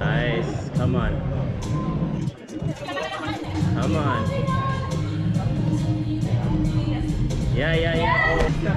Nice. Come on. Come on. Yeah, yeah, yeah.